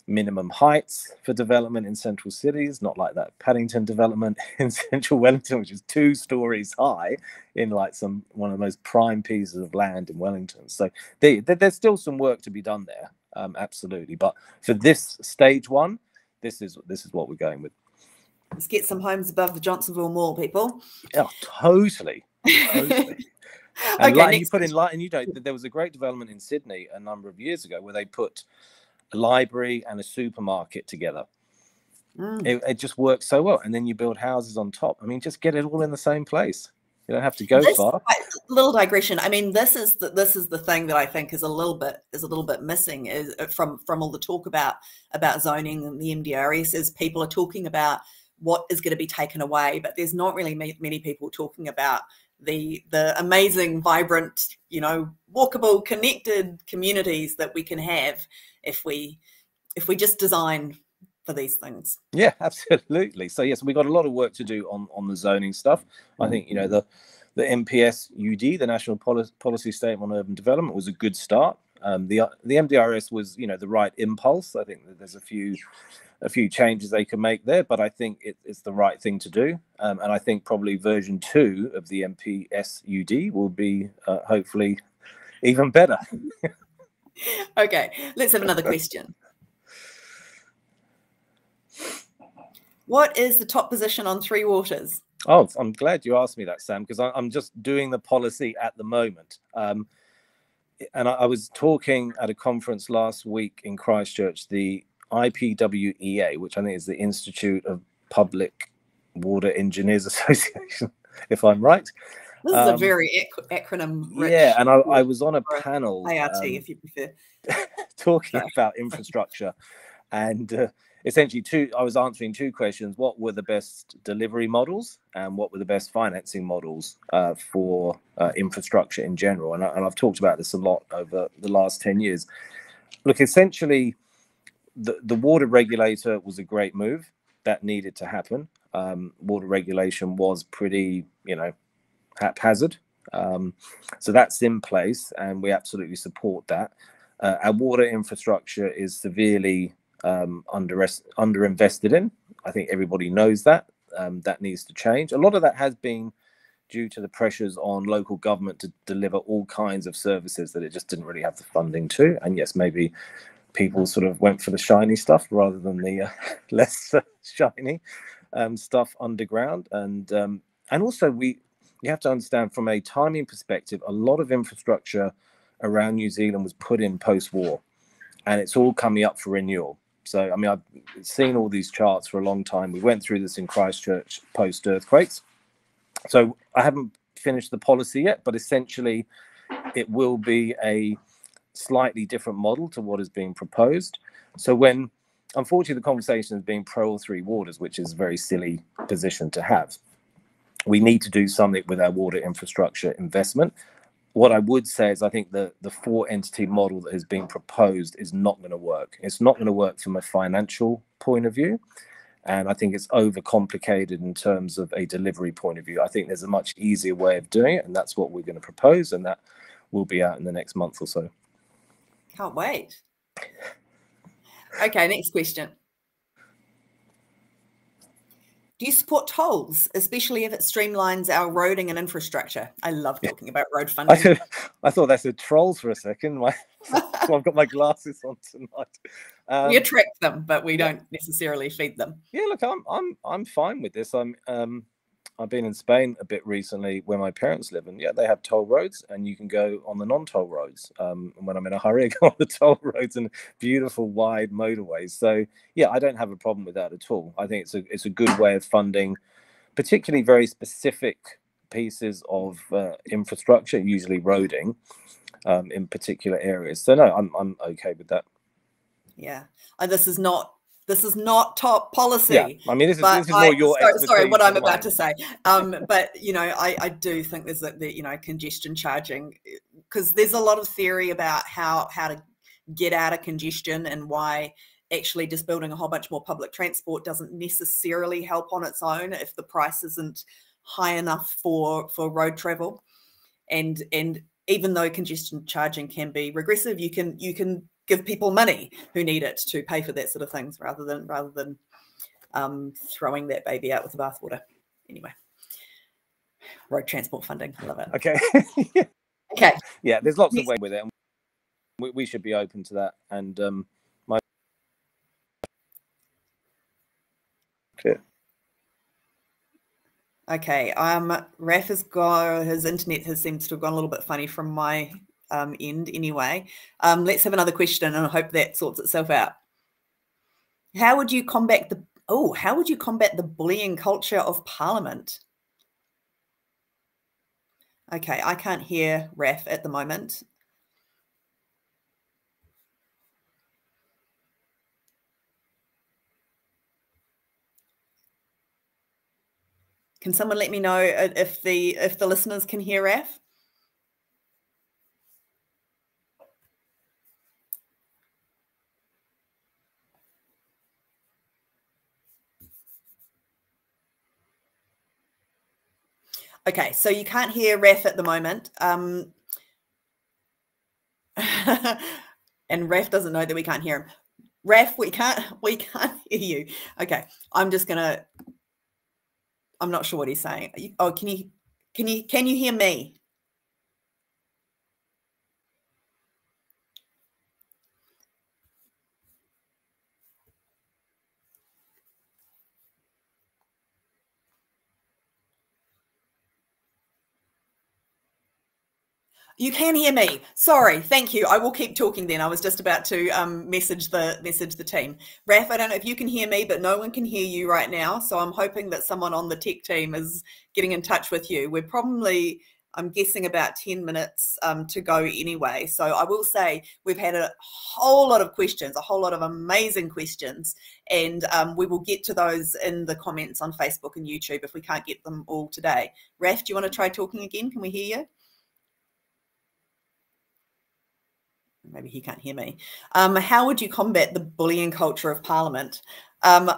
minimum heights for development in central cities, not like that Paddington development [laughs] in central Wellington, which is two stories high in like some one of the most prime pieces of land in Wellington. So they, they, there's still some work to be done there, um, absolutely. But for this stage one, this is this is what we're going with. Let's get some homes above the Johnsonville Mall, people. Yeah, totally. totally. [laughs] And okay, like, you put in light, and you know, there was a great development in Sydney a number of years ago where they put a library and a supermarket together. Mm. It, it, just works so well, and then you build houses on top. I mean, just get it all in the same place. You don't have to go this, far. Little digression. I mean, this is the, this is the thing that I think is a little bit is a little bit missing is uh, from from all the talk about about zoning and the MDRS is people are talking about what is going to be taken away, but there's not really many people talking about the the amazing, vibrant, you know, walkable, connected communities that we can have if we if we just design for these things. Yeah, [laughs] absolutely. So yes, we got a lot of work to do on on the zoning stuff. I think you know the the NPS UD, the National Policy, Policy Statement on Urban Development, was a good start. Um, the the MDRS was you know the right impulse. I think that there's a few a few changes they can make there, but I think it, it's the right thing to do. Um, and I think probably version two of the NPSUD will be uh, hopefully even better. [laughs] [laughs] okay, let's have another question. What is the top position on Three Waters? Oh, I'm glad you asked me that, Sam, because I'm just doing the policy at the moment. Um, and I, I, was talking at a conference last week in Christchurch, the IPWEA, which I think is the Institute of Public Water Engineers [laughs] Association, if I'm right. This um, is a um, very ac- acronym. Yeah, and I, I, was on a panel. ART, um, if you prefer. [laughs] talking about infrastructure, and uh, essentially two. I was answering two questions: what were the best delivery models, and what were the best financing models uh, for uh, infrastructure in general? And, I, and I've talked about this a lot over the last ten years. Look, essentially the, the water regulator was a great move that needed to happen. Um, water regulation was pretty, you know, haphazard. Um, so that's in place, and we absolutely support that. Uh, our water infrastructure is severely um, under underinvested in. I think everybody knows that. Um, that needs to change. A lot of that has been due to the pressures on local government to deliver all kinds of services that it just didn't really have the funding to. And yes, maybe people sort of went for the shiny stuff rather than the uh, [laughs] less uh, shiny um, stuff underground. And um, and also we you have to understand from a timing perspective, a lot of infrastructure around New Zealand was put in post-war, and it's all coming up for renewal. So I mean, I've seen all these charts for a long time. We went through this in Christchurch post earthquakes. So I haven't finished the policy yet, but essentially, it will be a slightly different model to what is being proposed. So when unfortunately the conversation is being pro or three waters, which is a very silly position to have. We need to do something with our water infrastructure investment. What I would say is I think the, the four entity model that has been proposed is not going to work. It's not going to work from a financial point of view. And I think it's overcomplicated in terms of a delivery point of view. I think there's a much easier way of doing it, and that's what we're going to propose, and that will be out in the next month or so. Can't wait. Okay, next question. Do you support tolls, especially if it streamlines our roading and infrastructure? I love talking yeah. about road funding. I, [laughs] I, thought that's a trolls for a second. My, [laughs] so I've got my glasses on tonight. Um, we attract them, but we don't necessarily feed them. Yeah, look, I'm I'm I'm fine with this. I'm um I've been in Spain a bit recently where my parents live, and yeah, they have toll roads, and you can go on the non-toll roads. Um, and when I'm in a hurry, [laughs] I go on the toll roads and beautiful wide motorways. So yeah, I don't have a problem with that at all. I think it's a it's a good way of funding, particularly very specific pieces of uh, infrastructure, usually roading, um, in particular areas. So no, I'm I'm okay with that. Yeah, and this is not this is not top policy. Yeah, I mean, this is, this is more your. Sorry, sorry what I'm about to say. Um, [laughs] but you know, I, I do think there's a, the, you know congestion charging because there's a lot of theory about how how to get out of congestion and why actually just building a whole bunch more public transport doesn't necessarily help on its own if the price isn't high enough for for road travel and and even though congestion charging can be regressive you can you can give people money who need it to pay for that sort of things rather than rather than um, throwing that baby out with the bathwater. Anyway, road transport funding, I love it. Okay. [laughs] okay. Yeah, there's lots of ways with it. We, we should be open to that. And um, my Okay. Okay. Um, Raf has got his internet has seems to have gone a little bit funny from my um, end anyway. Um, let's have another question and I hope that sorts itself out. How would you combat the oh, how would you combat the bullying culture of parliament? Okay, I can't hear Raf at the moment. Can someone let me know uh, if the if the listeners can hear Raf? Okay, so you can't hear Raf at the moment. Um, [laughs] and Raf doesn't know that we can't hear him. Raf, we can't [laughs] we can't hear you. Okay, I'm just gonna I'm not sure what he's saying. Oh, can you can you can you hear me? You can hear me. Sorry, thank you. I will keep talking then. I was just about to um, message the message the team. Raf, I don't know if you can hear me, but no one can hear you right now. So I'm hoping that someone on the tech team is getting in touch with you. We're probably, I'm guessing, about 10 minutes um, to go anyway. So I will say we've had a whole lot of questions, a whole lot of amazing questions, and um, we will get to those in the comments on Facebook and YouTube if we can't get them all today. Raf, do you want to try talking again? Can we hear you? Maybe he can't hear me. Um, how would you combat the bullying culture of Parliament? Um,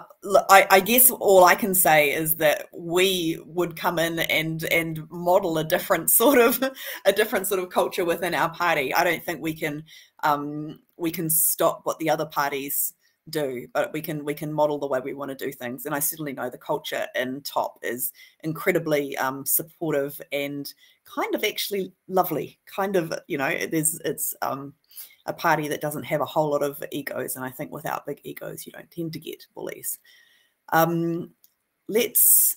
I, I, guess all I can say is that we would come in and and model a different [laughs] sort of a different sort of culture within our party. I don't think we can um, we can stop what the other parties do, but we can we can model the way we want to do things. And I certainly know the culture in top is incredibly um, supportive and kind of actually lovely. Kind of you know there's it's um, a party that doesn't have a whole lot of egos. And I think without big egos, you don't tend to get bullies. Um, let's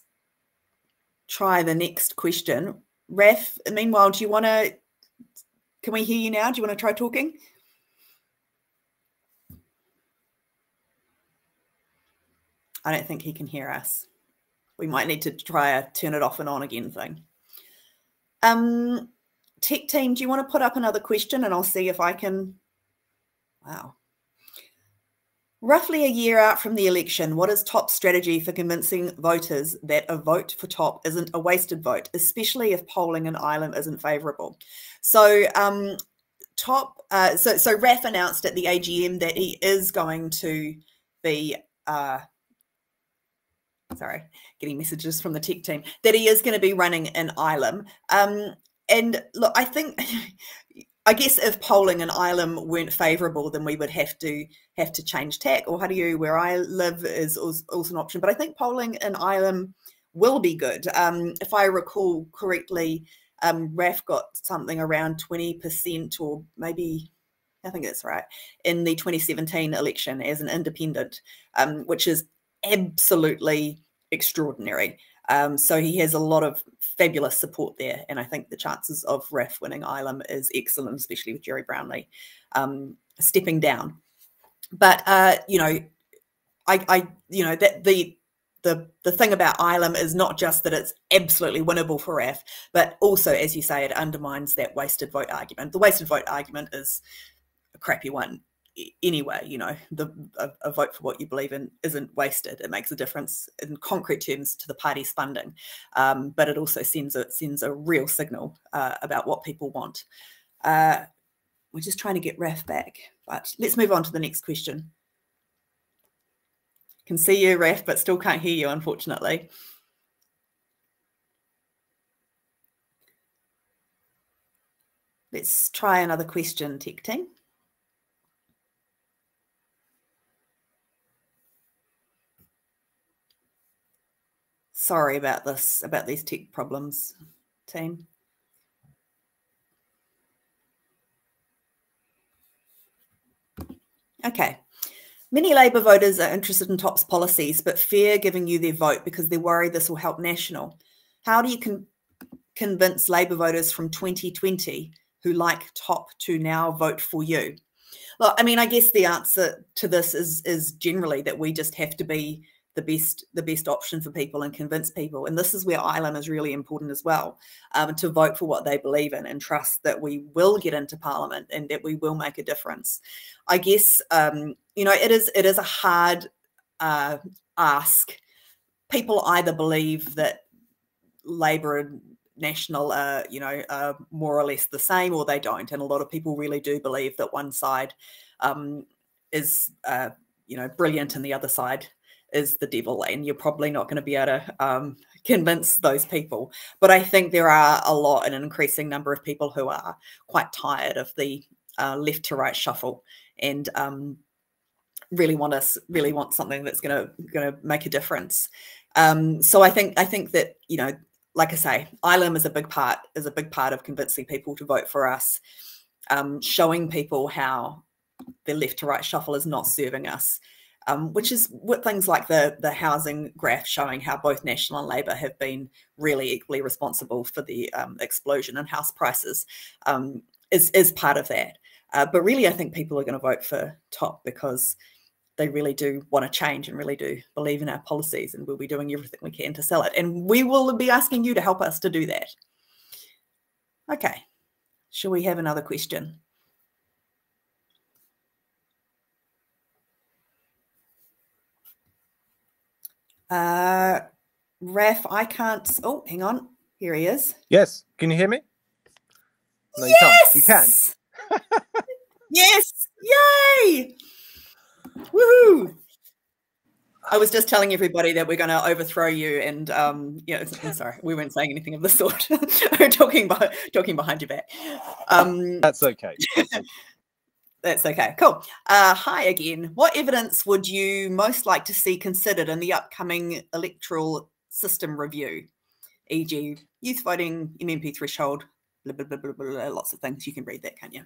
try the next question. Raf, meanwhile, do you want to, can we hear you now? Do you want to try talking? I don't think he can hear us. We might need to try a turn it off and on again thing. Um, tech team, do you want to put up another question and I'll see if I can Wow. Roughly a year out from the election, what is top strategy for convincing voters that a vote for top isn't a wasted vote, especially if polling in Ilam isn't favourable? So, um, top, uh, so so Raf announced at the AGM that he is going to be. Uh, sorry, getting messages from the tech team that he is going to be running in Ilam. Um, and look, I think I guess if polling in Ilam weren't favourable, then we would have to have to change tack. Ōhāriu, where I live, is also an option. But I think polling in Ilam will be good. Um, if I recall correctly, um, Raf got something around twenty percent, or maybe I think that's right, in the 2017 election as an independent, um, which is absolutely extraordinary. Um, so he has a lot of fabulous support there. And I think the chances of Raf winning Ilam is excellent, especially with Gerry Brownlee um, stepping down. But, uh, you know, I, I, you know, that the, the, the thing about Ilam is not just that it's absolutely winnable for Raf, but also, as you say, it undermines that wasted vote argument. The wasted vote argument is a crappy one anyway you know the a, a, vote for what you believe in isn't wasted. It makes a difference in concrete terms to the party's funding. Um, but it also sends a sends a real signal uh, about what people want. Uh, we're just trying to get Raf back but let's move on to the next question. Can see you Raf but still can't hear you unfortunately. Let's try another question tech team sorry about this, about these tech problems, team. Okay. Many Labour voters are interested in TOP's policies, but fear giving you their vote because they're worried this will help National. How do you con- convince Labour voters from 2020 who like top to now vote for you? Well, I mean, I guess the answer to this is is generally that we just have to be the best the best option for people and convince people. And this is where Ilam is really important as well, um, to vote for what they believe in and trust that we will get into Parliament and that we will make a difference. I guess um, you know it is it is a hard uh, ask. People either believe that Labor and National are you know are more or less the same, or they don't. And a lot of people really do believe that one side um, is uh, you know brilliant and the other side is the devil, and you're probably not going to be able to um, convince those people. But I think there are a lot, an increasing number of people who are quite tired of the uh, left to right shuffle and um, really want us really want something that's going to going to make a difference. Um, so I think I think that you know, like I say, Ilam is a big part is a big part of convincing people to vote for us, um, showing people how the left to right shuffle is not serving us um, which is what things like the the housing graph showing how both National and Labor have been really equally responsible for the um, explosion in house prices um, is is part of that. Uh, but really, I think people are going to vote for Top because they really do want to change and really do believe in our policies, and we'll be doing everything we can to sell it. And we will be asking you to help us to do that. Okay, shall we have another question? Uh, Raf, I can't. Oh, hang on. Here he is. Yes. Can you hear me? No, you yes! You can. [laughs] yes. Yay. Woohoo. I was just telling everybody that we're going to overthrow you, and um, yeah, sorry, we weren't saying anything of the sort. [laughs] we're talking about talking behind your back. Um, That's okay. That's [laughs] okay. Cool. Uh, hi again. What evidence would you most like to see considered in the upcoming electoral system review, e.g., youth voting, MMP threshold, blah, blah, blah, lots of things. You can read that, can't you?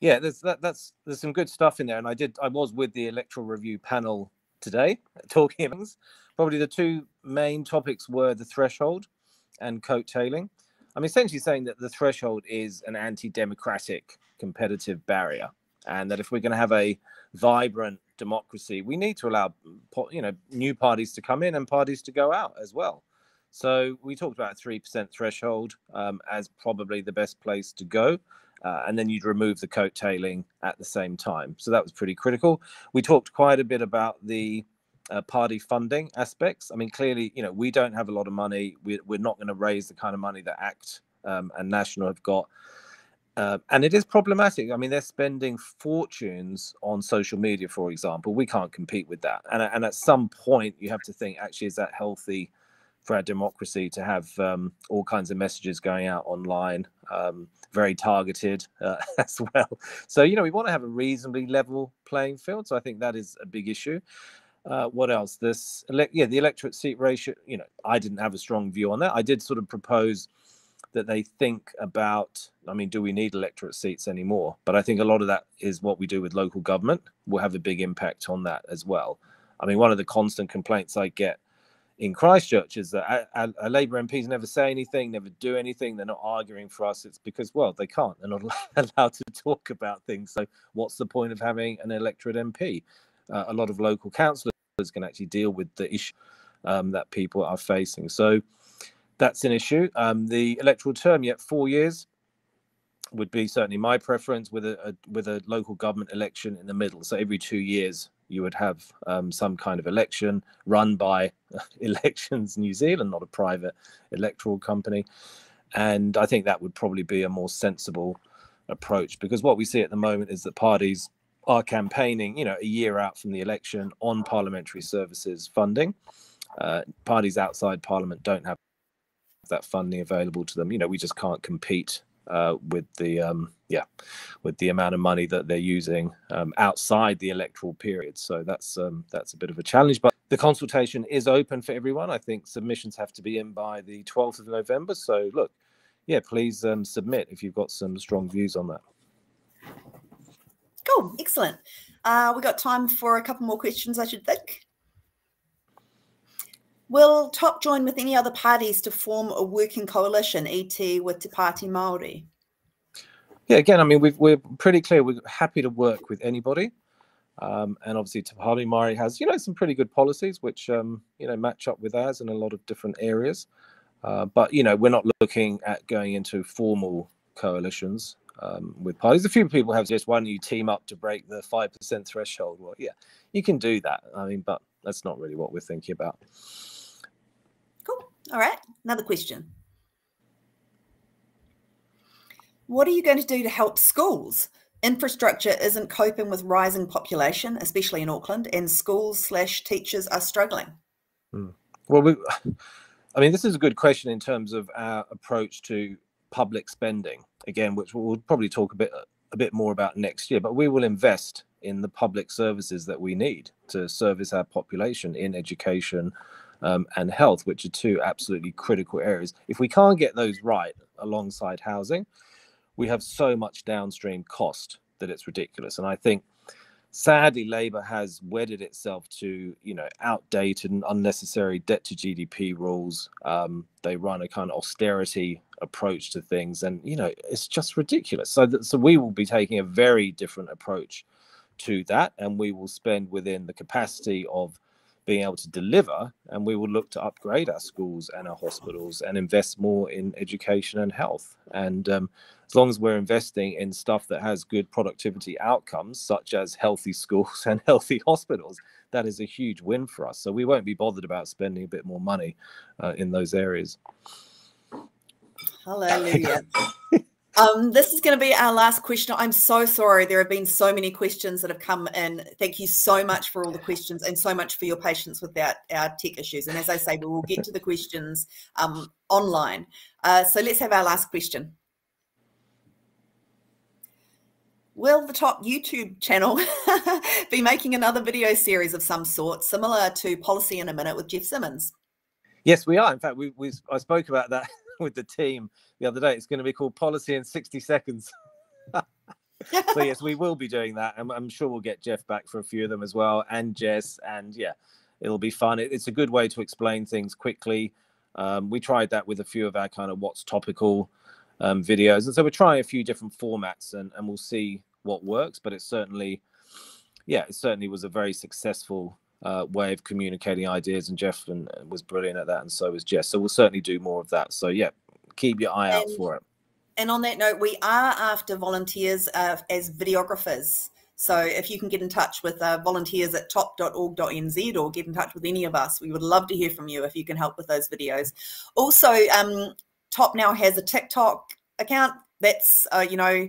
Yeah, there's that, that's there's some good stuff in there, and I did I was with the electoral review panel today [laughs] talking about things. Probably the two main topics were the threshold and coattailing. I'm essentially saying that the threshold is an anti-democratic competitive barrier, and that if we're going to have a vibrant democracy, we need to allow you know new parties to come in and parties to go out as well. So we talked about three percent threshold um, as probably the best place to go. Uh, and then you'd remove the coattailing at the same time. So that was pretty critical. We talked quite a bit about the uh, party funding aspects. I mean, clearly, you know, we don't have a lot of money. We're, we're not going to raise the kind of money that ACT um, and National have got. Uh, and it is problematic. I mean, they're spending fortunes on social media, for example. We can't compete with that. And, and at some point, you have to think actually, is that healthy for our democracy to have um, all kinds of messages going out online, um, very targeted uh, [laughs] as well? So, you know, we want to have a reasonably level playing field. So I think that is a big issue. Uh, what else? This, yeah, the electorate seat ratio. You know, I didn't have a strong view on that. I did sort of propose that they think about i mean do we need electorate seats anymore but i think a lot of that is what we do with local government will have a big impact on that as well i mean one of the constant complaints i get in christchurch is that our, our labour mps never say anything never do anything they're not arguing for us it's because well they can't they're not [laughs] allowed to talk about things so what's the point of having an electorate mp uh, a lot of local councillors can actually deal with the issue um, that people are facing so that's an issue. Um, the electoral term, yet four years, would be certainly my preference with a, a, with a local government election in the middle. So every two years, you would have um, some kind of election run by [laughs] Elections New Zealand, not a private electoral company. And I think that would probably be a more sensible approach because what we see at the moment is that parties are campaigning, you know, a year out from the election on parliamentary services funding. Uh, parties outside Parliament don't have that funding available to them. You know, we just can't compete uh, with the um, yeah, with the amount of money that they're using um, outside the electoral period. So that's um, that's a bit of a challenge. But the consultation is open for everyone. I think submissions have to be in by the 12th of November. So look, yeah, please um, submit if you've got some strong views on that. Cool, excellent. Uh, we got time for a couple more questions, I should think. Will TOP join with any other parties to form a working coalition, ET with Te Pāti Māori? Yeah, again, I mean, we are pretty clear. We're happy to work with anybody. Um, and obviously, Te Pāti Māori has, you know, some pretty good policies which, um, you know, match up with ours in a lot of different areas. Uh, but, you know, we're not looking at going into formal coalitions um, with parties. A few people have just, don't you team up to break the 5% threshold? Well, yeah, you can do that. I mean, but that's not really what we're thinking about. Cool. All right. Another question. What are you going to do to help schools? Infrastructure isn't coping with rising population, especially in Auckland, and schools slash teachers are struggling. Hmm. Well, we, [laughs] I mean, this is a good question in terms of our approach to public spending. Again, which we'll probably talk a bit a bit more about next year. But we will invest in the public services that we need to service our population in education um, and health, which are two absolutely critical areas. If we can't get those right alongside housing, we have so much downstream cost that it's ridiculous. And I think sadly labor has wedded itself to you know outdated and unnecessary debt to gdp rules. Um, they run a kind of austerity approach to things and you know it's just ridiculous. So that, so we will be taking a very different approach to that and we will spend within the capacity of being able to deliver and we will look to upgrade our schools and our hospitals and invest more in education and health. And um, as long as we're investing in stuff that has good productivity outcomes such as healthy schools [laughs] and healthy hospitals that is a huge win for us so we won't be bothered about spending a bit more money uh, in those areas hallelujah [laughs] Um, this is going to be our last question. I'm so sorry. There have been so many questions that have come in. Thank you so much for all the questions and so much for your patience with our, our tech issues. And as I say, we will get to the questions um, online. Uh, so let's have our last question. Will the top YouTube channel [laughs] be making another video series of some sort, similar to Policy in a Minute with Geoff Simmons? Yes, we are. In fact, we, we I spoke about that [laughs] with the team the other day. It's going to be called Policy in 60 Seconds. [laughs] so yes, we will be doing that. I'm, I'm, sure we'll get Geoff back for a few of them as well, and Jess, and yeah, it'll be fun. It, it's a good way to explain things quickly. Um, we tried that with a few of our kind of what's topical um, videos, and so we're trying a few different formats, and, and we'll see what works. But it certainly, yeah, it certainly was a very successful uh, way of communicating ideas, and Geoff and, was brilliant at that, and so was Jess. So we'll certainly do more of that. So yeah, keep your eye and, out for it. And on that note, we are after volunteers uh, as videographers. So if you can get in touch with uh, volunteers at top.org.nz or get in touch with any of us, we would love to hear from you if you can help with those videos. Also, um, Top now has a TikTok account. That's uh, you know,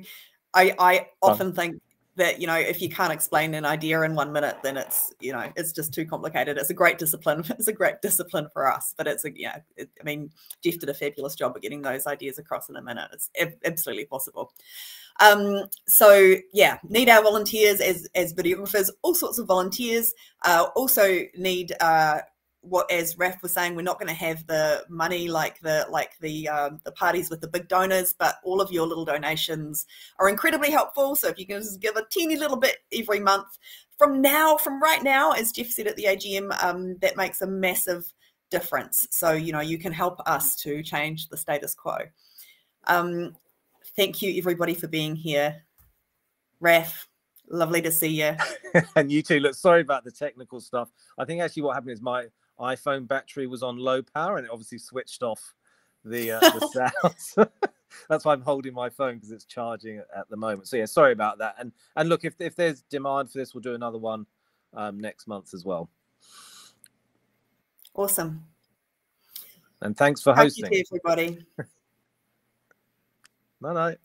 I I often think that you know if you can't explain an idea in one minute then it's you know it's just too complicated. It's a great discipline [laughs] it's a great discipline for us but it's a yeah it, i mean Geoff did a fabulous job of getting those ideas across in a minute. It's absolutely possible. Um, so yeah need our volunteers as as videographers all sorts of volunteers uh, also need uh, what as Raf was saying, we're not going to have the money like the like the um, the parties with the big donors, but all of your little donations are incredibly helpful. So if you can just give a teeny little bit every month from now, from right now, as Geoff said at the AGM, um, that makes a massive difference. So you know you can help us to change the status quo. Um, thank you everybody for being here. Raf, lovely to see you. [laughs] and you too. Look, sorry about the technical stuff. I think actually what happened is my iPhone battery was on low power and it obviously switched off the, uh, the [laughs] sound. [laughs] That's why I'm holding my phone because it's charging at the moment. So yeah, sorry about that. And and look, if if there's demand for this, we'll do another one um, next month as well. Awesome. And thanks for hosting. Thank you, everybody. [laughs] no, no.